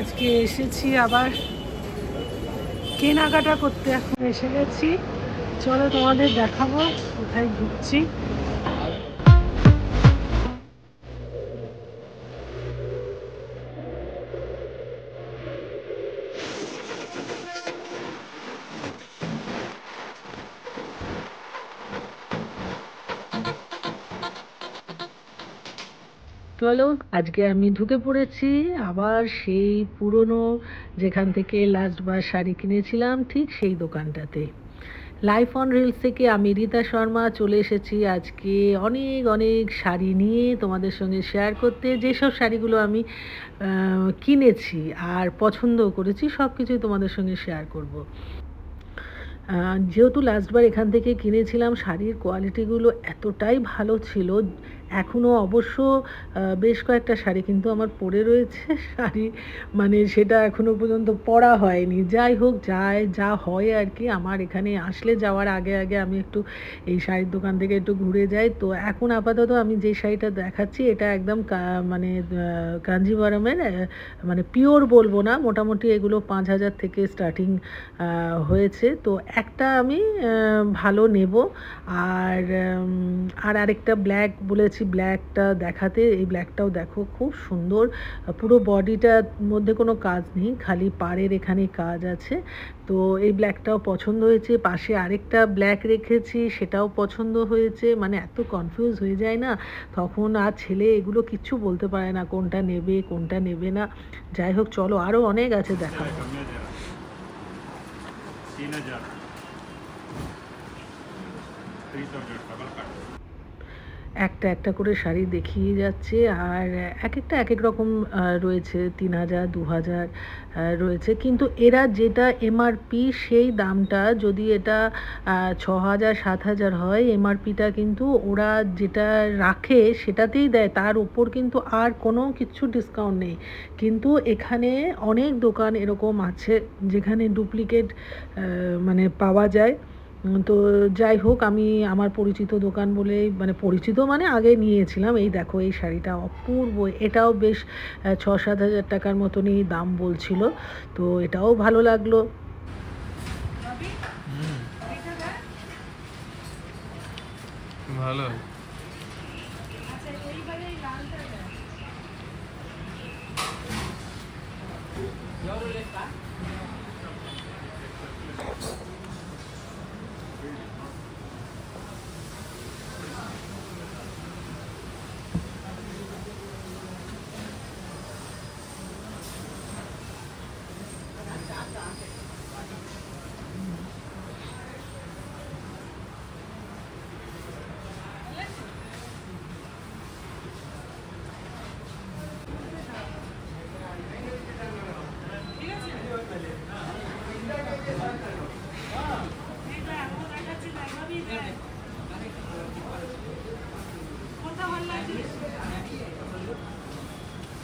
আজকে এসেছি আবার কেনাকাটা করতে। এখন এসে গেছি। চলো তোমাদের দেখাবো কোথায় ঘুরছি। চলো, আজকে আমি ঢুকে পড়েছি আবার সেই পুরনো যেখান থেকে লাস্টবার শাড়ি কিনেছিলাম, ঠিক সেই দোকানটাতে লাইফ অন রিলস থেকে আমি রীতা শর্মা চলে এসেছি আজকে অনেক অনেক শাড়ি নিয়ে তোমাদের সঙ্গে শেয়ার করতে যেসব শাড়িগুলো আমি কিনেছি আর পছন্দও করেছি সব কিছুই তোমাদের সঙ্গে শেয়ার করব। যেহেতু লাস্টবার এখান থেকে কিনেছিলাম, শাড়ির কোয়ালিটিগুলো এতটাই ভালো ছিল এখনও অবশ্য বেশ কয়েকটা শাড়ি কিন্তু আমার পরে রয়েছে শাড়ি। মানে সেটা এখনও পর্যন্ত পরা হয়নি। যাই হোক যায় যা হয় আর কি, আমার এখানে আসলে যাওয়ার আগে আগে আমি একটু এই শাড়ির দোকান থেকে একটু ঘুরে যাই। তো এখন আপাতত আমি যে শাড়িটা দেখাচ্ছি, এটা একদম মানে কাঞ্জিভারমের মানে পিওর বলব না, মোটামুটি এগুলো পাঁচ হাজার থেকে স্টার্টিং হয়েছে। তো একটা আমি ভালো নেব। আর আর আরেকটা ব্ল্যাক বলেছি যাচ্ছি ব্ল্যাকটা দেখাতে, এই ব্ল্যাকটাও দেখো খুব সুন্দর। পুরো বডিটার মধ্যে কোনো কাজ নেই, খালি পাড়ের এখানে কাজ আছে। তো এই ব্ল্যাকটাও পছন্দ হয়েছে। পাশে আরেকটা ব্ল্যাক রেখেছি, সেটাও পছন্দ হয়েছে। মানে এত কনফিউজ হয়ে যায় না। তখন আর ছেলে এগুলো কিচ্ছু বলতে পারে না, কোনটা নেবে কোনটা নেবে না। যাই হোক, চলো আরও অনেক আছে দেখাবো তিন হাজার। একটা একটা করে শাড়ি দেখিয়ে যাচ্ছে। আর এক একটা, এক এক রকম রয়েছে, তিন হাজার, দু হাজার রয়েছে। কিন্তু এরা যেটা এমআরপি সেই দামটা যদি এটা ছ হাজার, সাত হাজার হয় এমআরপিটা কিন্তু ওরা যেটা রাখে সেটাতেই দেয়। তার উপর কিন্তু আর কোনো কিছু ডিসকাউন্ট নেই। কিন্তু এখানে অনেক দোকান এরকম আছে যেখানে ডুপ্লিকেট মানে পাওয়া যায়। তো যাই হোক, আমি আমার পরিচিত দোকান বলে মানে পরিচিত মানে আগে নিয়েছিলাম। এই দেখো, এই শাড়িটা অপূর্ব। এটাও বেশ ছ সাত হাজার টাকার মতনই দাম বলছিল। তো এটাও ভালো লাগল। ভালো।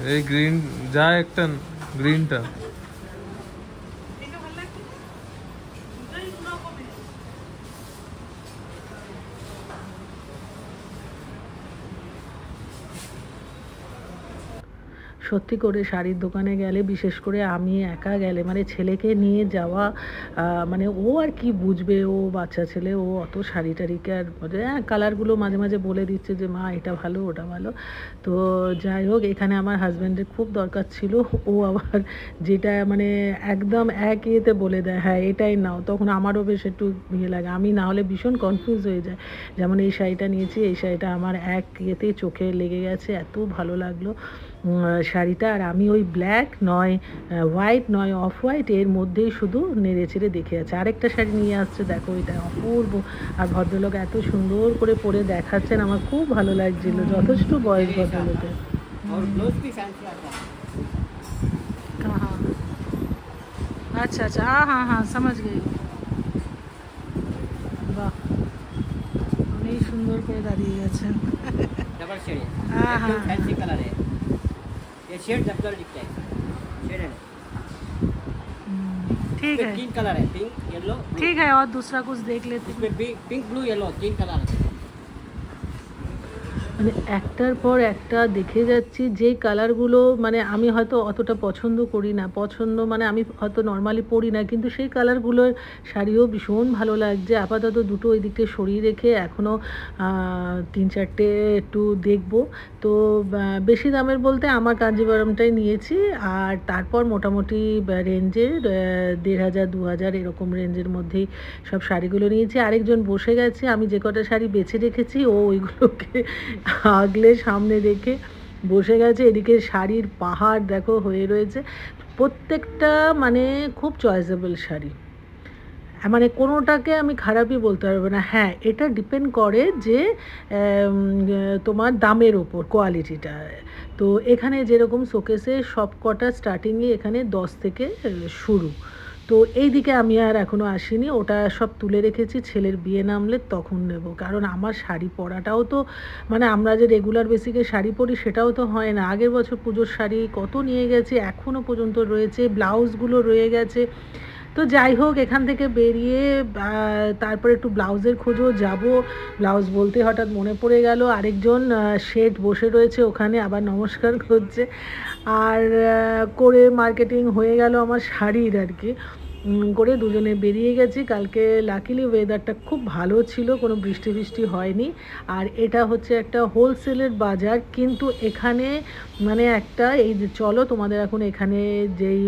এই গ্রিন যা একটা গ্রিনটা সত্যি করে শাড়ির দোকানে গেলে, বিশেষ করে আমি একা গেলে মানে ছেলেকে নিয়ে যাওয়া মানে ও আর কি বুঝবে? ও বাচ্চা ছেলে, ও অত শাড়ি টাড়িকে আর হ্যাঁ কালারগুলো মাঝে মাঝে বলে দিচ্ছে যে, মা, এটা ভালো, ওটা ভালো। তো যাই হোক, এখানে আমার হাজব্যান্ডের খুব দরকার ছিল। ও আবার যেটা মানে একদম এক ইয়েতে বলে দেয় হ্যাঁ এটাই নাও। তখন আমারও বেশ একটু ইয়ে লাগে। আমি না হলে ভীষণ কনফিউজ হয়ে যায় যেমন এই শাড়িটা নিয়েছি, এই শাড়িটা আমার এক ইয়েতেই চোখে লেগে গেছে, এত ভালো লাগল। শাড়িটা আর আমি ওই ব্ল্যাক নয় হোয়াইট নয় অফ হোয়াইট এর মধ্যেই শুধু নেড়ে চেড়ে দেখে আছে আরেকটা শাড়ি নিয়ে আসছে দেখো এটা অপূর্ব আর ভদ্রলোক এত সুন্দর করে পরে দেখাচ্ছেন আমার খুব ভালো লাগছিল যথেষ্ট বয়স ভদ্রলোকের और ब्लाउज भी फैंसी आता है कहाँ अच्छा अच्छा हाँ हाँ हाँ समझ गई বাহ অনেক সুন্দর করে দাঁড়িয়ে গেছেন डबल शेड शेड डबल दिखता है। शेड है हम्म, ठीक है। तीन कलर है पिंक येलो ठीक है और दूसरा कुछ देख लेते हैं। इसमें पिंक ब्लू येलो तीन कलर है। মানে একটার পর একটা দেখে যাচ্ছি যেই কালারগুলো মানে আমি হয়তো অতটা পছন্দ করি না। পছন্দ মানে আমি হয়তো নর্মালি পরি না, কিন্তু সেই কালারগুলোর শাড়িও ভীষণ ভালো লাগছে। আপাতত দুটো দিকটা সরিয়ে রেখে এখনও তিন চারটে একটু দেখব। তো বেশি দামের বলতে আমার কাঞ্জিবরমটাই নিয়েছি, আর তারপর মোটামুটি রেঞ্জের দেড় হাজার, দু হাজার এরকম রেঞ্জের মধ্যেই সব শাড়িগুলো নিয়েছি। আরেকজন বসে গেছে, আমি যে কটা শাড়ি বেছে রেখেছি, ও ওইগুলোকে আগলে সামনে রেখে বসে গেছে। এদিকে শাড়ির পাহাড় দেখো হয়ে রয়েছে। প্রত্যেকটা মানে খুব চয়েসেবল শাড়ি। মানে কোনোটাকে আমি খারাপই বলতে পারব না। হ্যাঁ এটা ডিপেন্ড করে যে তোমার দামের ওপর কোয়ালিটিটা তো এখানে যেরকম শোকেসে সব কটা স্টার্টিংয়ে এখানে দশ থেকে শুরু। তো এই দিকে আমি আর এখনও আসিনি, ওটা সব তুলে রেখেছি, ছেলের বিয়ে নামলে তখন নেব। কারণ আমার শাড়ি পরাটাও তো মানে আমরা যে রেগুলার বেসিকে শাড়ি পরি সেটাও তো হয় না। আগের বছর পুজোর শাড়ি কত নিয়ে গেছে এখনও পর্যন্ত রয়েছে, ব্লাউজগুলো রয়ে গেছে। তো যাই হোক, এখান থেকে বেরিয়ে তারপরে একটু ব্লাউজের খোঁজও যাব। ব্লাউজ বলতে হঠাৎ মনে পড়ে গেল, আরেকজন শেড বসে রয়েছে ওখানে, আবার নমস্কার করছে। আর করে মার্কেটিং হয়ে গেল আমার শাড়ির আর কি। করে দুজনে বেরিয়ে গেছি। কালকে লাকিলি ওয়েদারটা খুব ভালো ছিল, কোনো বৃষ্টি বৃষ্টি হয়নি। আর এটা হচ্ছে একটা হোলসেলের বাজার, কিন্তু এখানে মানে একটা, এই যে চলো তোমাদের এখন এখানে যেই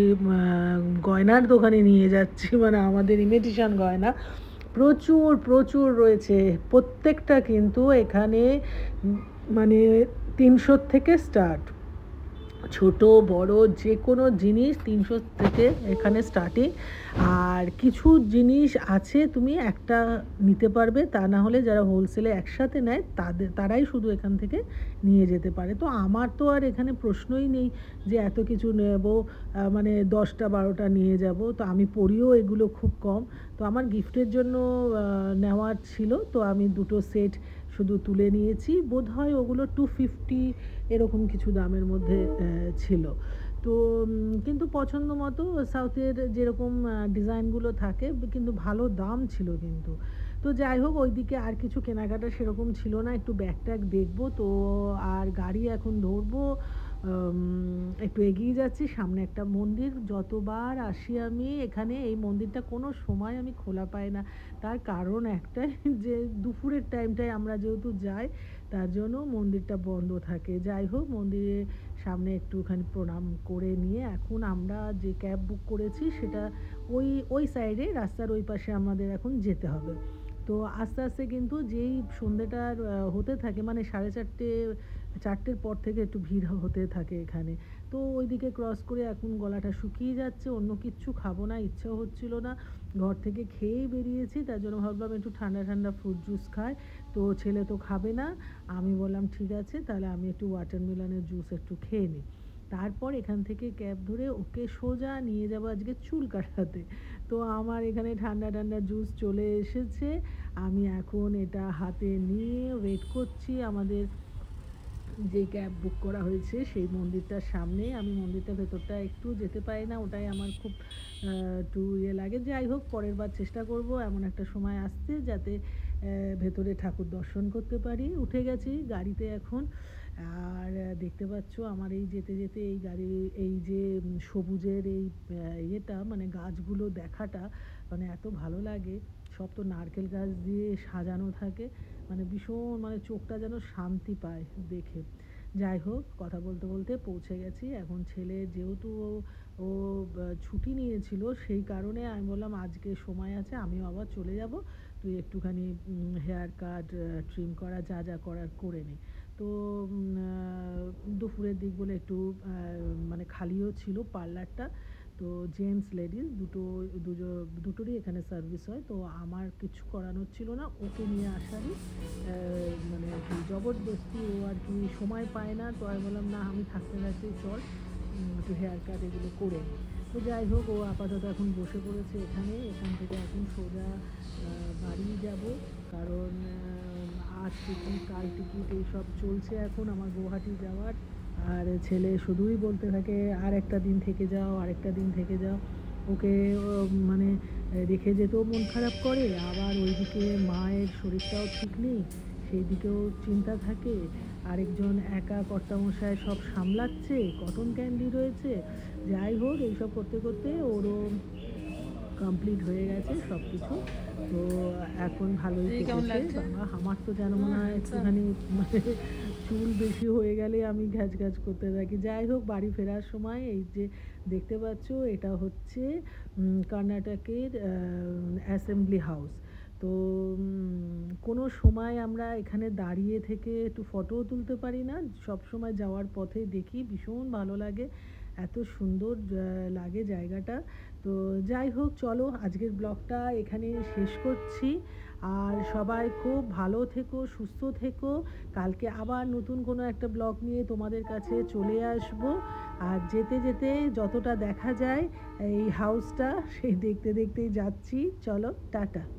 গয়নার দোকানে নিয়ে যাচ্ছি মানে আমাদের ইমিটেশন গয়না, প্রচুর প্রচুর রয়েছে। প্রত্যেকটা কিন্তু এখানে মানে তিনশোর থেকে স্টার্ট ছোট, বড় যে কোনো জিনিস তিনশো থেকে এখানে স্টার্টিং আর কিছু জিনিস আছে তুমি একটা নিতে পারবে, তা না হলে যারা হোলসেলে একসাথে নেয়, তাদের, তারাই শুধু এখান থেকে নিয়ে যেতে পারে। তো আমার তো আর এখানে প্রশ্নই নেই যে এত কিছু নেব মানে দশটা, বারোটা নিয়ে যাব। তো আমি পড়িও এগুলো খুব কম। তো আমার গিফটের জন্য নেওয়ার ছিল, তো আমি দুটো সেট শুধু তুলে নিয়েছি। বোধ হয় ওগুলো টু ফিফটি এরকম কিছু দামের মধ্যে ছিল। তো কিন্তু পছন্দ মতো সাউথের যেরকম ডিজাইনগুলো থাকে, কিন্তু ভালো দাম ছিল কিন্তু। তো যাই হোক, ওইদিকে আর কিছু কেনাকাটা সেরকম ছিল না। একটু ব্যাগ ট্যাগ দেখব, তো আর গাড়ি এখন ধরবো। একটু এগিয়ে যাচ্ছি, সামনে একটা মন্দির। যতবার আসি আমি এখানে, এই মন্দিরটা কোনো সময় আমি খোলা পাই না। তার কারণ একটাই যে দুপুরের টাইমটায় আমরা যেহেতু যাই, তার জন্য মন্দিরটা বন্ধ থাকে। যাই হোক মন্দিরের সামনে একটুখানি প্রণাম করে নিয়ে এখন আমরা যে ক্যাব বুক করেছি, সেটা ওই ওই সাইডে রাস্তার ওই পাশে আমাদের এখন যেতে হবে। তো আস্তে আস্তে কিন্তু যেই সন্ধ্যেটার হতে থাকে মানে সাড়ে চারটে চারটের পর থেকে একটু ভিড় হতে থাকে এখানে। তো ওইদিকে ক্রস করে এখন গলাটা শুকিয়ে যাচ্ছে, অন্য কিচ্ছু খাব না, ইচ্ছাও হচ্ছিল না। ঘর থেকে খেয়েই বেরিয়েছি, তার জন্য ভাবলাম একটু ঠান্ডা ঠান্ডা ফ্রুট জুস খাই। তো ছেলে তো খাবে না। আমি বললাম, ঠিক আছে, তাহলে আমি একটু ওয়াটারমেলনের জুস একটু খেয়ে নিই। তারপর এখান থেকে ক্যাব ধরে ওকে সোজা নিয়ে যাব আজকে চুল কাটাতে তো আমার এখানে ঠান্ডা ঠান্ডা জুস চলে এসেছে। আমি এখন এটা হাতে নিয়ে ওয়েট করছি আমাদের যে ক্যাব বুক করা হয়েছে, সেই মন্দিরটার সামনে। আমি মন্দিরটার ভেতরটা একটু যেতে পারি না, ওটাই আমার খুব একটু ইয়ে লাগে। যাই হোক, পরের বার চেষ্টা করব এমন একটা সময় আসতে যাতে ভেতরে ঠাকুর দর্শন করতে পারি। উঠে গেছি গাড়িতে এখন। আর দেখতে পাচ্ছ আমার এই যেতে যেতে এই গাড়ি, এই যে সবুজের এই ইয়েটা মানে গাছগুলো দেখাটা মানে এত ভালো লাগে। সব তো নারকেল গাছ দিয়ে সাজানো থাকে মানে ভীষণ মানে চোখটা যেন শান্তি পায় দেখে। যাই হোক, কথা বলতে বলতে পৌঁছে গেছি। এখন ছেলে যেহেতু ও- ছুটি নিয়েছিল, সেই কারণে আমি বললাম, আজকে সময় আছে, আমিও আবার চলে যাব। তুই একটুখানি হেয়ার কাট ট্রিম করা, যা যা করার করে নে। তো দুপুরের দিক বলে একটু মানে খালিও ছিল পার্লারটা। তো জেন্টস লেডিস দুটো, দুজো, দুটোরই এখানে সার্ভিস হয়। তো আমার কিছু করানোর ছিল না। ওকে নিয়ে আসারই মানে জবরদস্তি ও আর কি সময় পায় না। তো আমি বললাম, না, আমি থাকতে থাকতেই চল। একটু হেয়ার কাট এগুলো করে। তো যাই হোক, ও আপাতত এখন বসে পড়েছে এখানে। এখান থেকে এখন সোজা বাড়ি যাব। কারণ আজ টিকিট, কাল টিকিট এইসব চলছে এখন আমার গুয়াহাটি যাওয়ার। আর ছেলে শুধুই বলতে থাকে, আর একটা দিন থেকে যাও আরেকটা দিন থেকে যাও। ওকে মানে রেখে যেতেও মন খারাপ করে। আবার ওইদিকে মায়ের শরীরটাও ঠিক নেই। সেই দিকেও চিন্তা থাকে। আরেকজন একা কর্তামশায় সব সামলাচ্ছে কটন ক্যান্ডি রয়েছে। যাই হোক এইসব করতে করতে ওরও কমপ্লিট হয়ে গেছে সব কিছু তো এখন ভালোই কেটেছে? আমার তো যেন মনে হয় আচ্ছা। একটুখানি মানে চুল বেশি হয়ে গেলে আমি ঘ্যাচ ঘ্যাচ করতে থাকি। যাই হোক বাড়ি ফেরার সময় এই যে দেখতে পাচ্ছ এটা হচ্ছে কর্ণাটকের অ্যাসেম্বলি হাউস তো কোনো সময় আমরা এখানে দাঁড়িয়ে থেকে একটু ফটোও তুলতে পারি না। সব সময় যাওয়ার পথে দেখি, ভীষণ ভালো লাগে। এত সুন্দর লাগে জায়গাটা। তো যাই হোক, চলো আজকের ব্লগটা এখানে শেষ করছি। আর সবাই খুব ভালো থেকো, সুস্থ থেকো। কালকে আবার নতুন কোনো একটা ব্লগ নিয়ে তোমাদের কাছে চলে আসব। আর যেতে যেতে যতটা দেখা যায়, এই হাউসটা সেই দেখতে দেখতেই যাচ্ছি। চলো, টাটা।